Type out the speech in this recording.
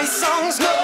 my songs. No